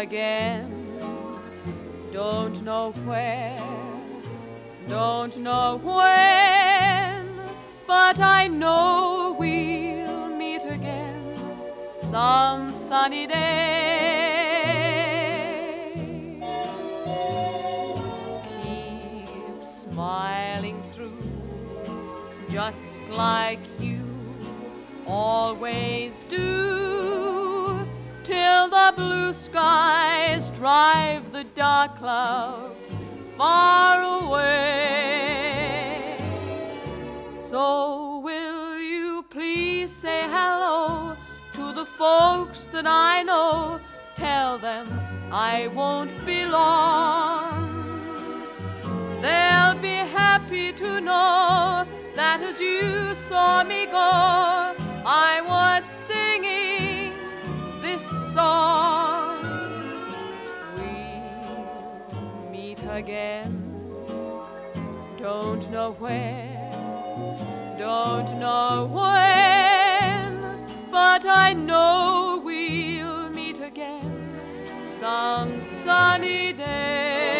again. Don't know where, don't know when, but I know we'll meet again some sunny day. Keep smiling through, just like you always do, blue skies drive the dark clouds far away. So, will you please say hello to the folks that I know? Tell them I won't be long. They'll be happy to know that as you saw me go, I was singing song. We'll meet again. Don't know where, don't know when, but I know we'll meet again some sunny day.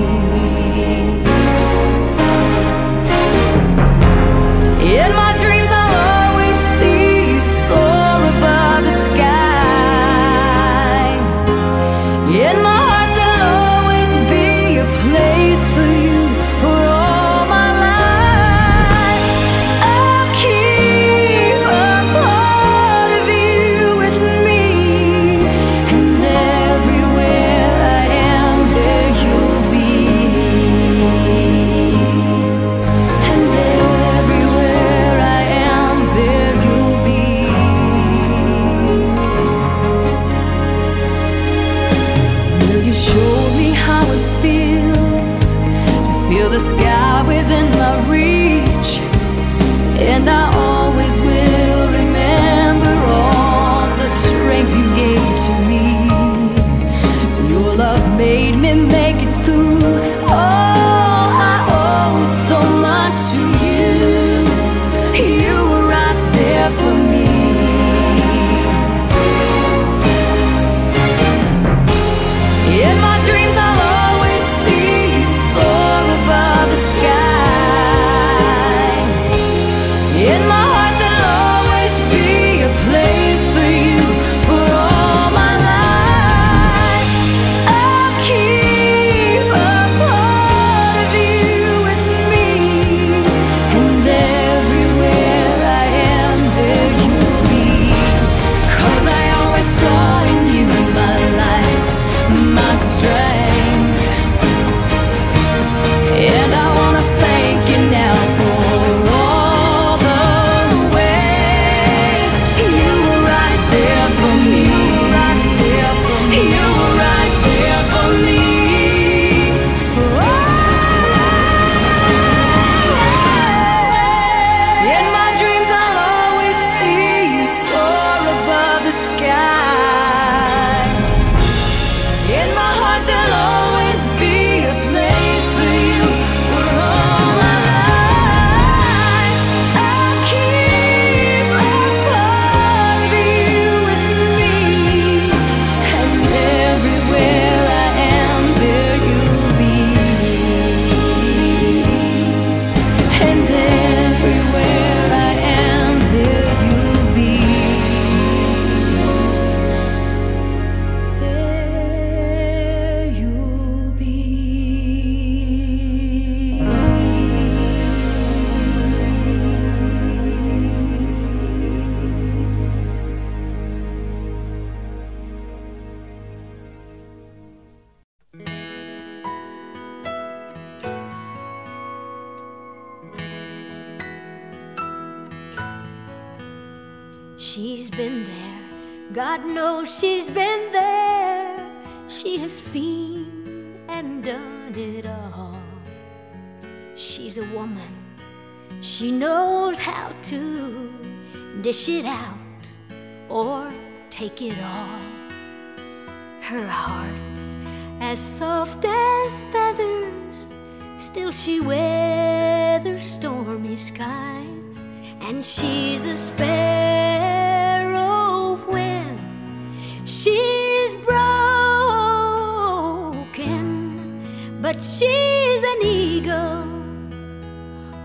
She's been there, God knows she's been there. She has seen and done it all. She's a woman, she knows how to dish it out or take it all. Her heart's as soft as feathers, still she weathers stormy skies, and she's a sparrow but she's an eagle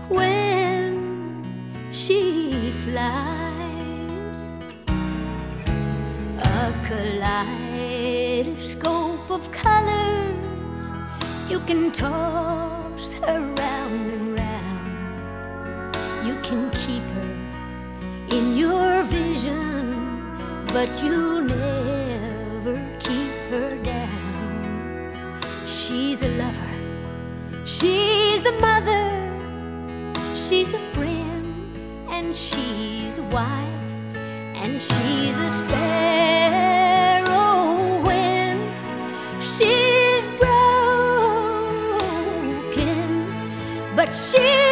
when she flies. A kaleidoscope of colors you can toss her round and round. You can keep her in your vision, but you never mother, she's a friend, and she's a wife, and she's a sparrow. When she's broken, but she's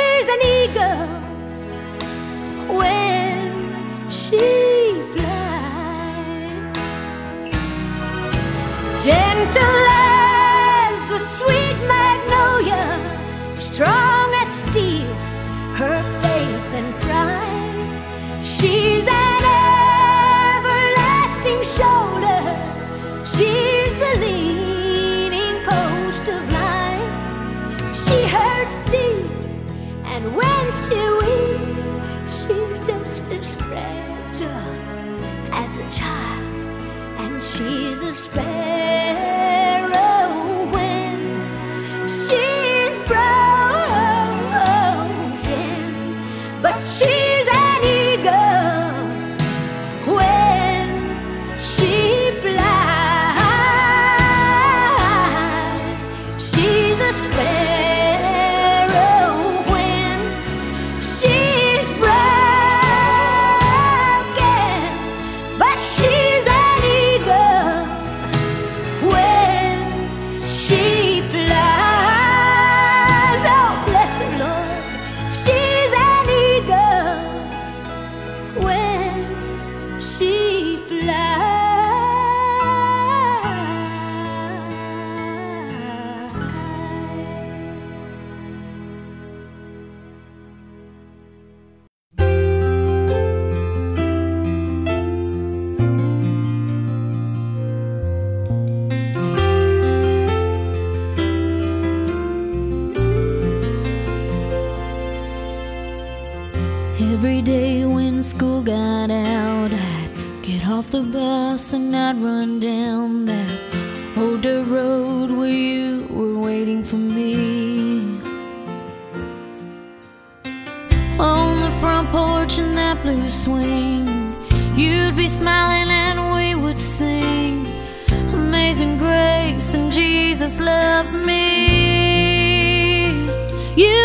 down that old dirt road where you were waiting for me. On the front porch in that blue swing, you'd be smiling and we would sing Amazing Grace and Jesus loves me. You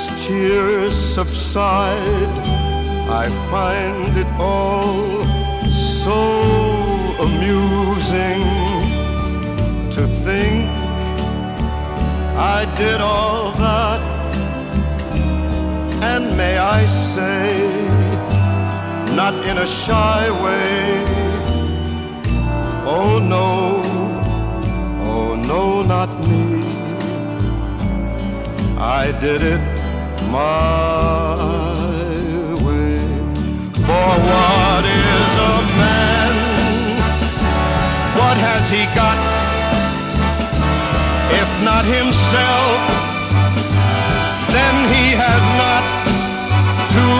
as tears subside, I find it all so amusing to think I did all that, and may I say, not in a shy way. Oh no, oh no, not me. I did it my way. For what is a man? What has he got? If not himself, then he has not to